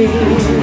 you.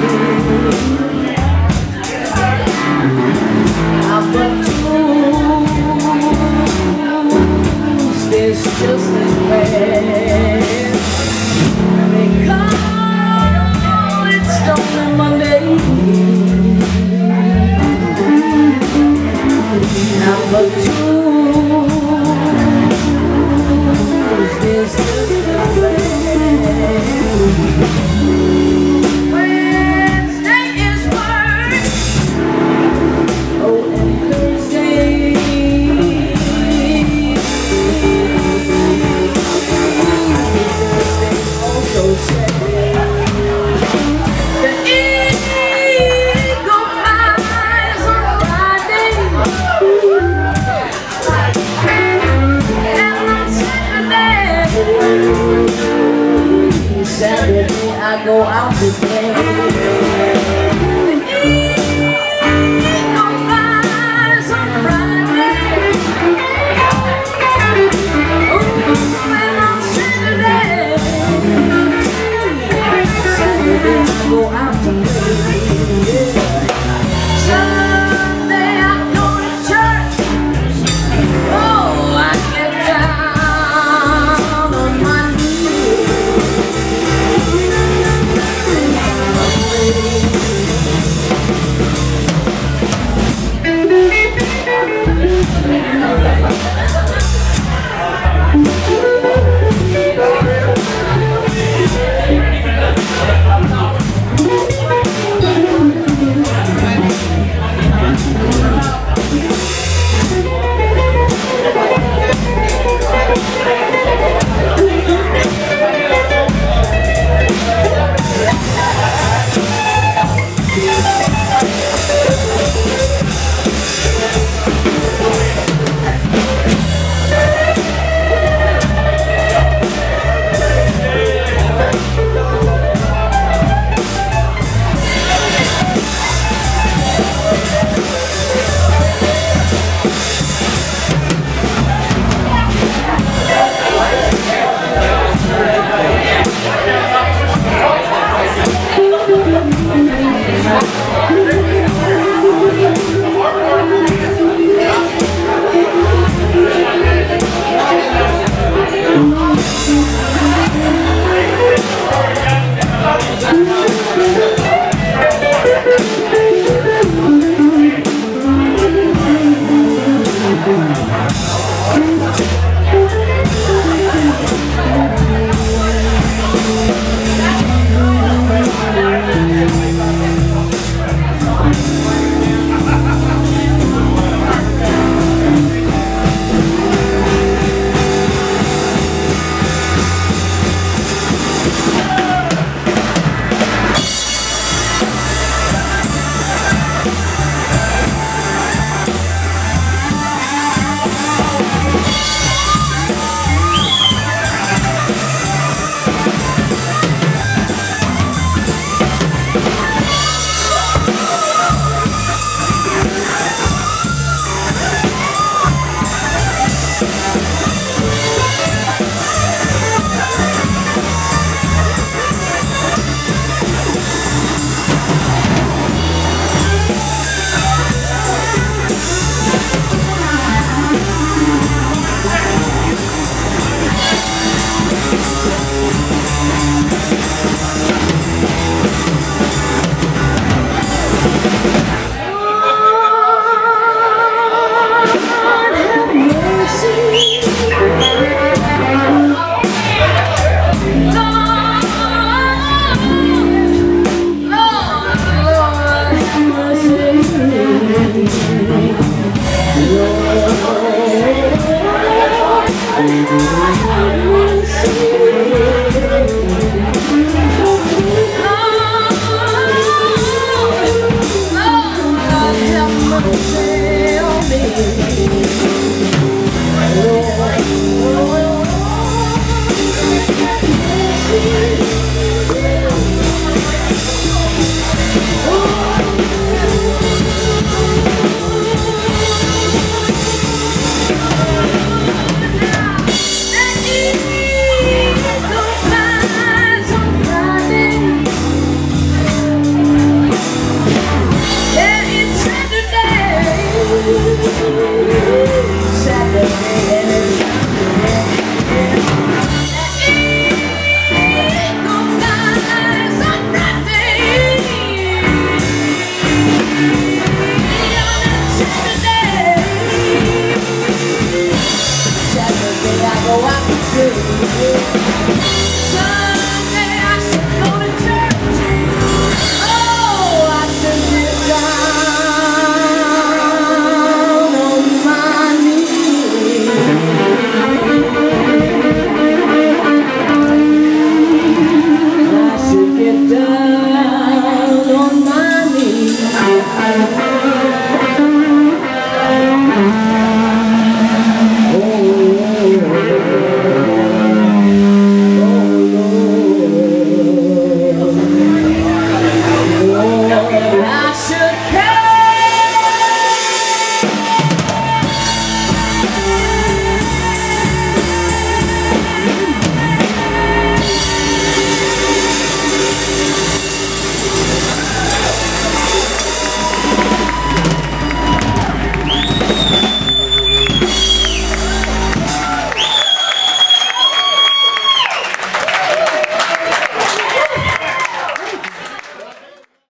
go out to I have no